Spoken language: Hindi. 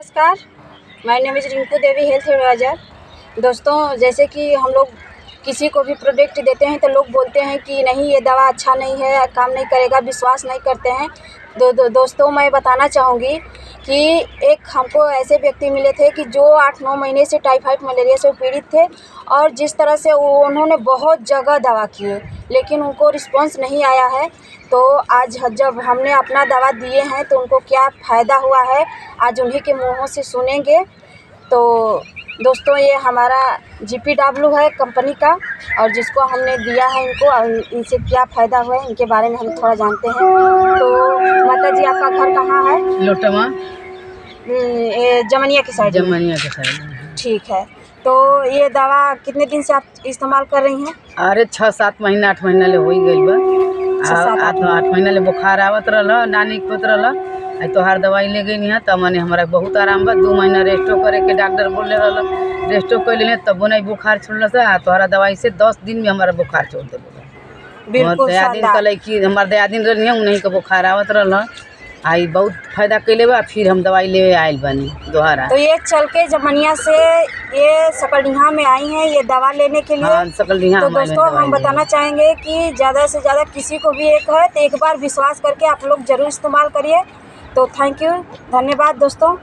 नमस्कार my name Rinku Devi health adviser दोस्तों जैसे कि हम लोग किसी को भी प्रोडक्ट देते हैं तो लोग बोलते हैं कि नहीं ये दवा अच्छा नहीं है काम नहीं करेगा विश्वास नहीं करते हैं। दो, दो दोस्तों मैं बताना चाहूँगी कि एक हमको ऐसे व्यक्ति मिले थे कि जो आठ नौ महीने से टाइफाइड मलेरिया से पीड़ित थे और जिस तरह से उन्होंने बहुत जगह दवा किए लेकिन उनको रिस्पॉन्स नहीं आया है तो आज जब हमने अपना दवा दिए हैं तो उनको क्या फ़ायदा हुआ है आज उन्हीं के मुँहों से सुनेंगे। तो दोस्तों ये हमारा जी पी डब्ल्यू है कंपनी का और जिसको हमने दिया है इनको और इनसे क्या फ़ायदा हुआ है इनके बारे में हम थोड़ा जानते हैं। तो माता जी आपका घर कहाँ है? लोटवा। हम्म, जमनिया की साइड जमनिया के साइड ठीक है। तो ये दवा कितने दिन से आप इस्तेमाल कर रही हैं? अरे छः सात महीना आठ महीना ले हो ही बा। आ- आठ आठ महीना ले बुखार आवत रहल नानी रहल। आ तोहार दवाई ले गई है तब मने हमरा बहुत आराम बा। दू महीना रेस्टो करे के डॉक्टर बोले रहल। रेस्टो कर लेने तब नहीं बुखार छोड़ल से आ तोहरा दवाई से दस दिन में हमारा बुखार छोड़ बिल्कुल दयादिन शानदार। कहले कि हमार दयादिन रही उन्हीं के बुखार आवत रहल। आ ई बहुत फ़ायदा कैले बा फिर हम दवाई ले आयल बनी दोहरा तो ये चल के जमनिया से ये सकलडीहा में आई हैं ये दवा लेने के लिए। हाँ तो दोस्तों हम बताना चाहेंगे कि ज़्यादा से ज़्यादा किसी को भी एक है तो एक बार विश्वास करके आप लोग ज़रूर इस्तेमाल करिए। तो थैंक यू धन्यवाद दोस्तों।